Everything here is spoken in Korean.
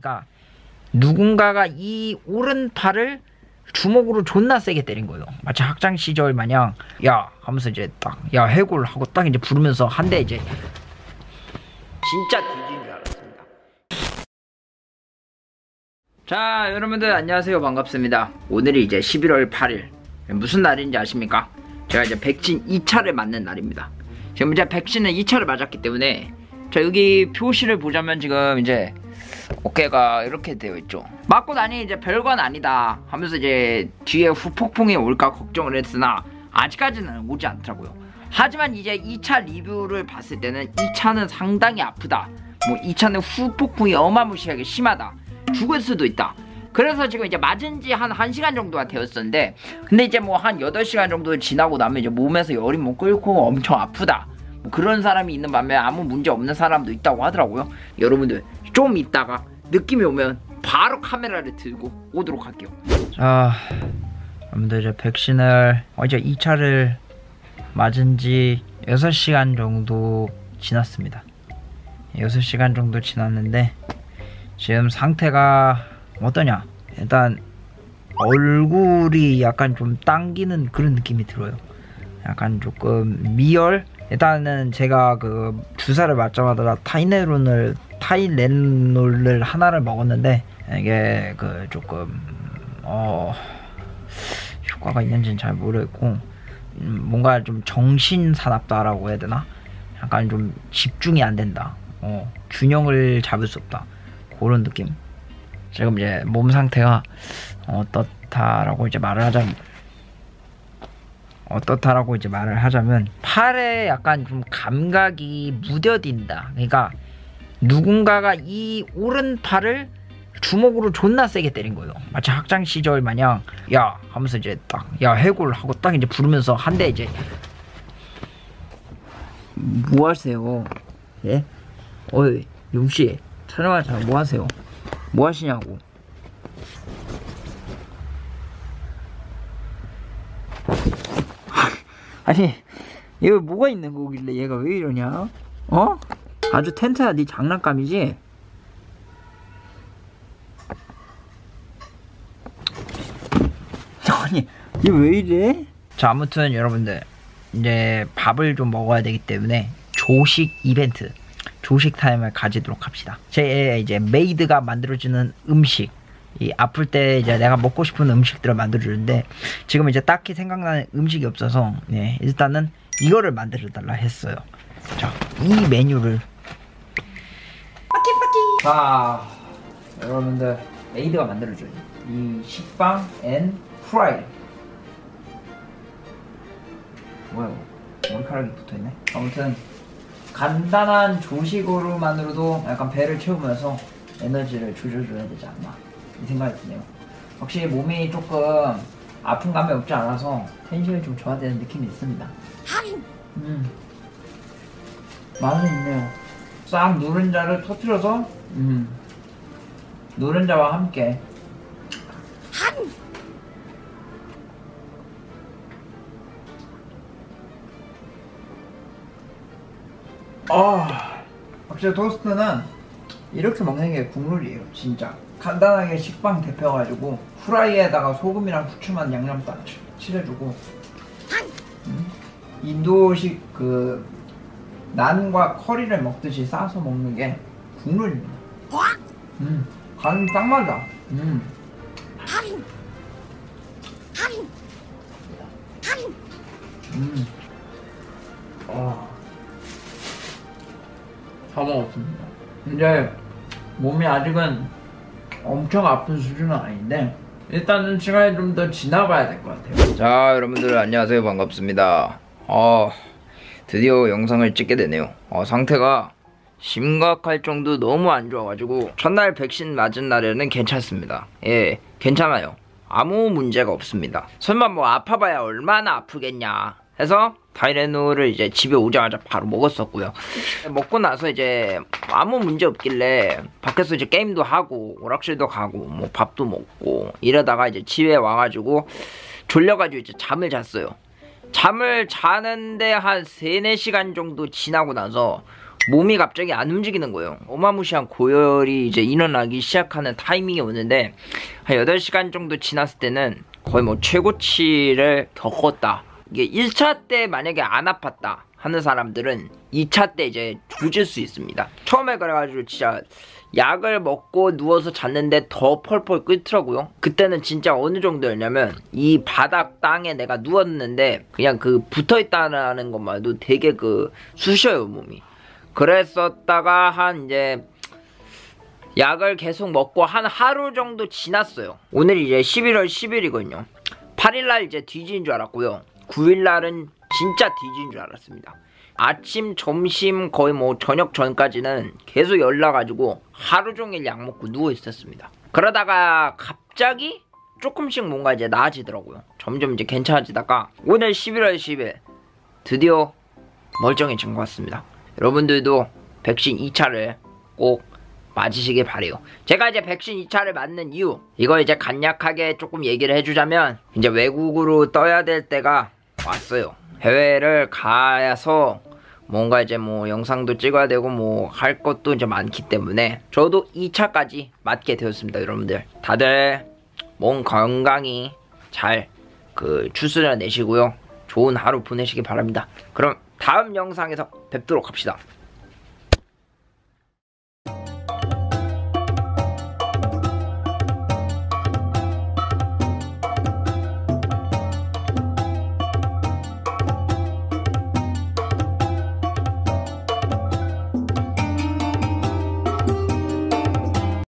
그러니까 누군가가 이 오른팔을 주먹으로 존나 세게 때린 거예요. 마치 학창 시절 마냥 야 하면서 이제 딱 야 해골 하고 딱 이제 부르면서 한 대 이제 진짜 뒤진 줄 알았습니다. 자 여러분들 안녕하세요 반갑습니다. 오늘이 이제 11월 8일 무슨 날인지 아십니까? 제가 이제 백신 2차를 맞는 날입니다. 지금 이제 백신을 2차를 맞았기 때문에 자 여기 표시를 보자면 지금 이제 어깨가 이렇게 되어 있죠. 맞고 나니 이제 별건 아니다 하면서 이제 뒤에 후폭풍이 올까 걱정을 했으나 아직까지는 오지 않더라고요. 하지만 이제 2차 리뷰를 봤을 때는 2차는 상당히 아프다. 뭐 2차는 후폭풍이 어마무시하게 심하다. 죽을 수도 있다. 그래서 지금 이제 맞은 지 한 1시간 정도가 되었었는데 근데 이제 뭐 한 8시간 정도 지나고 나면 이제 몸에서 열이 뭐 끓고 엄청 아프다. 뭐 그런 사람이 있는 반면에 아무 문제 없는 사람도 있다고 하더라고요. 여러분들 좀 있다가 느낌이 오면 바로 카메라를 들고 오도록 할게요. 자, 여러분들 이제 백신을 어제 2차를 맞은 지 6시간 정도 지났습니다. 6시간 정도 지났는데 지금 상태가 어떠냐? 일단 얼굴이 약간 좀 당기는 그런 느낌이 들어요. 약간 조금 미열? 일단은 제가 그 주사를 맞자마자 타이네론을 타이레놀을 하나를 먹었는데 이게 그 조금 어 효과가 있는지는 잘 모르겠고 음, 뭔가 좀 정신 사납다라고 해야 되나? 약간 좀 집중이 안 된다. 어, 균형을 잡을 수 없다. 그런 느낌. 지금 이제 몸 상태가 어떻다라고 이제 말을 하자면 어떻다라고 이제 말을 하자면 팔에 약간 좀 감각이 무뎌진다. 그러니까 누군가가 이 오른팔을 주먹으로 존나 세게 때린 거예요. 마치 학창 시절 마냥 야 하면서 이제 딱 야 해골 하고 딱 이제 부르면서 한 대 이제 뭐 하세요? 예? 어이 용씨 촬영하자 뭐 하세요? 뭐 하시냐고? 아니 이거 뭐가 있는 거길래 얘가 왜 이러냐? 어? 아주 텐트야 네 장난감이지? 아니 이게 왜 이래? 자 아무튼 여러분들 이제 밥을 좀 먹어야 되기 때문에 조식 이벤트 조식 타임을 가지도록 합시다 제 이제 maid가 만들어주는 음식 이 아플 때 이제 내가 먹고 싶은 음식들을 만들어주는데 지금 이제 딱히 생각나는 음식이 없어서 네, 일단은 이거를 만들어 달라 했어요 자 이 메뉴를 자 여러분들 maid가 만들어줘요. 이 식빵 and 프라이 뭐야 이거? 머리카락이 붙어있네? 아무튼 간단한 조식으로만으로도 약간 배를 채우면서 에너지를 조져줘야 되지 않나. 이 생각이 드네요. 확실히 몸이 조금 아픈 감이 없지 않아서 텐션이 좀 좋아지는 느낌이 있습니다. 음. 맛은 있네요 싹 노른자를 터트려서 음 노른자와 함께. 아 확실히 토스트는 이렇게 먹는 게 국룰이에요 진짜. 간단하게 식빵 데펴가지고 후라이에다가 소금이랑 후추만 양념 딱 치- 칠해주고. 음? 인도식 그 난과 커리를 먹듯이 싸서 먹는 게 국룰입니다 음, 간이 딱 맞아 음. 음. 아. 다 먹었습니다. 이제 몸이 아직은 엄청 아픈 수준은 아닌데 일단은 시간이 좀 더 지나봐야 될 것 같아요. 자 여러분들 안녕하세요 반갑습니다. 어 드디어 영상을 찍게 되네요. 어, 상태가 심각할 정도 너무 안 좋아가지고 첫날 백신 맞은 날에는 괜찮습니다. 예 괜찮아요. 아무 문제가 없습니다. 설마 뭐 아파봐야 얼마나 아프겠냐 해서 다이레놀을 이제 집에 오자마자 바로 먹었었고요. 먹고 나서 이제 아무 문제 없길래 밖에서 이제 게임도 하고 오락실도 가고 뭐 밥도 먹고 이러다가 이제 집에 와가지고 졸려가지고 이제 잠을 잤어요. 잠을 자는데 한 3, 4시간 정도 지나고 나서 몸이 갑자기 안 움직이는 거예요. 어마무시한 고열이 이제 일어나기 시작하는 타이밍이 오는데 한 8시간 정도 지났을 때는 거의 뭐 최고치를 겪었다. 이게 1차 때 만약에 안 아팠다 하는 사람들은 2차 때 이제 조질 수 있습니다. 처음에 그래가지고 진짜 약을 먹고 누워서 잤는데 더 펄펄 끓더라고요. 그때는 진짜 어느 정도였냐면 이 바닥 땅에 내가 누웠는데 그냥 그 붙어 있다라는 것만 해도 되게 그 쑤셔요 몸이. 그랬었다가 한 이제 약을 계속 먹고 한 하루 정도 지났어요. 오늘 이제 11월 10일이거든요. 8일날 이제 뒤진 줄 알았고요. 9일날은 진짜 뒤진 줄 알았습니다. 아침, 점심, 거의 뭐 저녁 전까지는 계속 연락가지고 하루 종일 약 먹고 누워 있었습니다. 그러다가 갑자기 조금씩 뭔가 이제 나아지더라고요. 점점 이제 괜찮아지다가 오늘 11월 10일 드디어 멀쩡해진 것 같습니다. 여러분들도 백신 2차를 꼭 맞으시길 바래요. 제가 이제 백신 2차를 맞는 이유 이거 이제 간략하게 조금 얘기를 해주자면 이제 외국으로 떠야 될 때가 왔어요. 해외를 가서 뭔가 이제 뭐 영상도 찍어야 되고 뭐 할 것도 이제 많기 때문에 저도 2차까지 맞게 되었습니다. 여러분들 다들 몸 건강히 잘 그 추스려 내시고요. 좋은 하루 보내시기 바랍니다. 그럼 다음 영상에서 뵙도록 합시다.